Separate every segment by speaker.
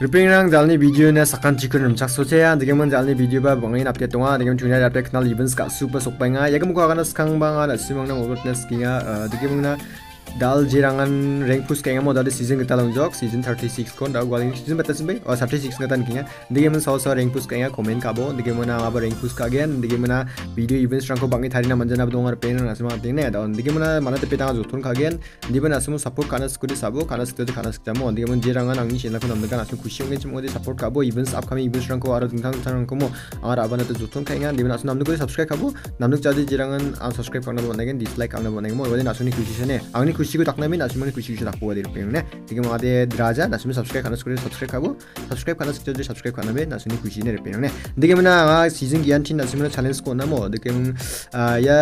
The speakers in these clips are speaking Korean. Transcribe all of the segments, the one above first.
Speaker 1: Ripping rang dalni video na sakan chikun chak soche ya dege mon dalni video ba bangai napte tonga dege man chunya dapte kanal events ka super sokpa nga yagam ko agana skang banga na simang na ogot na skinga ah, dege man na dal jirangan rank push kenga mo dal season kita long jok season 36 kon dal gwalin season bata simbe or 36 ngatan kinga dige men saw saw rank push kenga comment ka bo dige mona aba rank push ka gen dige mona video events ranko bangi thari na manjana bdong ar pen na sma ding na da dige mona mana te petang jothun ka gen dibe na smu support kana skuri sabo kana skuri kana skta mo dige men jirangan angni chena ko namda kana smu khushi ngi chmo de support ka bo events upcoming events ranko ar ding thang thang ko mo ar aba na te jothun ka nga dibe na smu namdu ko subscribe ka bo namdu jadi jirangan subscribe karna bo na gen dislike karna bo na gen mo wale na suni khushi chene angni खुसी को तकना भी नासिमन खुसी को तकवा दे रुपये हमने ठीक है वहाँ दे दराजा नासिम सब्सक्राइब करना सकते सब्सक्राइब करो सब्सक्राइब करना सकते जो सब्सक्राइब करना भी नासिम खुसी ने रुपये हमने देखिए मैंने आगा सीजन ज्ञान थी नासिम चैलेंज को ना मो देखिए या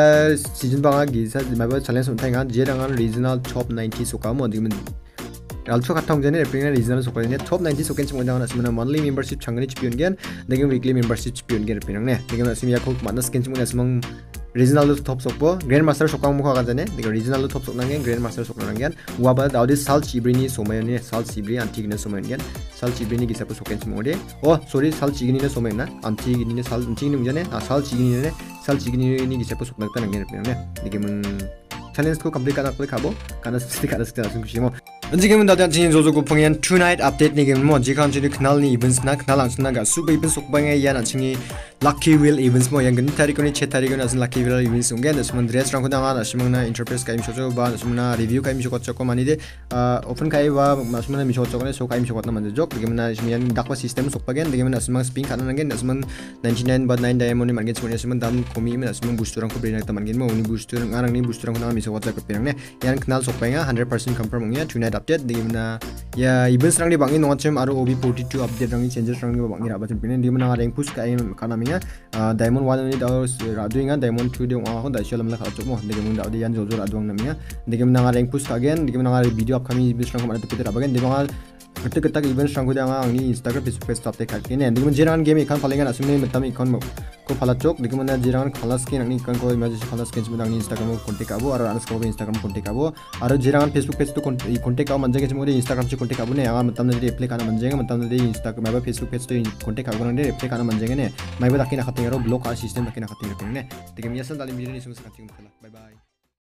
Speaker 1: सीजन बांगा गीसा मैं चैलेंज होता है जे रंगा रीजनल टॉप नाइन्टी सो का मो देखिए 알초 같은 경우는 에프링의 리즈널 속거든요. 톱90 속엔 정원장 하나시면 먼리 멤버십 장근이 집비운겐, 내경 위클리 멤버십 집비운겐 에프링네. 내경 나시면 야코 만나스 겐 정원장 리지널로 톱속보 그랜마스터 속광무가 간자네 내가 리지널로 톱속난게 그랜마스터 속난게 우아바 다우디 살치브리니 소마요니 살치브리 안티그네 소마요니 살치브리니 기사포 속겐치 모레 어 소리 살치그니네 소마요나 안티그니네 살 안티그니 문제네 아 살치그니네 살치그니니 기사포 속났다는 게 있네 이게 문챌린스코 컴플릿 가나 클릭 하고 가나 스티 가나 스티 나중 주시모 지금은 다들 진인 조조 고풍엔 투나잇 업데이트 니게 뭐 지간 주리 그날니 이븐스나 그날 안스나가 수배 이븐 속방에 이한 아칭이 lucky wheel events mo yang gani tari koni che tari asin lucky wheel events unge da suman dress rang kudang ana simangna interpret kai misho ba na review kai misho kotso ko mani de open kai ba na misho kotso ne so kai misho kotna manje jok na gimna yang dakwa system sok pagen de gimna sumang spin kana nangen da 99 ba 9 diamond ni mangen suman suman dam komi me da suman booster rangku ko be nak mangen mo uni booster arang ni booster rang kudang misho kotso ko pirang ne yang knal sok penga 100% confirm unge tonight update de gimna ya events rang bangin bangi nongachem aro obi 42 update rang ni changes rang ni bangi rabat pinen de gimna ngareng push kai kana nya diamond 1 ni daw raduinga diamond 2 de ngaw khon da shalam la khatuk mo de gemun daw de yan jojo raduang nam nya de gemun nga rank push again de gemun nga video upcoming bis rang ma de pitra bagen de ma kata kata event sang ko de nga ni instagram facebook page top de khak ni de gemun jeran game ikan paling ana sumne metami ikan mo 또 발라쪽 느낌은 지랑 칼라스킨 아니 컨코 이마지 칼라스킨 지금 당니 인스타그램 콘택 하고 아로 아나스 거기 인스타그램 콘택 하고 아로 지랑 페이스북 페이지도 콘이 콘택 하고 먼저 지금 우리 인스타그램 지 콘택 하고네 양아 맞담는 데 리플레이 하나 먼저가 맞담는 데 인스타그램 마바 뭐 페이스북 페이지도 콘택 하고 그런데 리플레이 하나 먼저가네 마이바 다키나 같은 거로 블록 할 시스템 다키나 같은 거 때문에 되게 미야산 달리 미리니 숨서 같은 거 바이바이